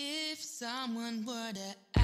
If someone were to